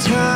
time.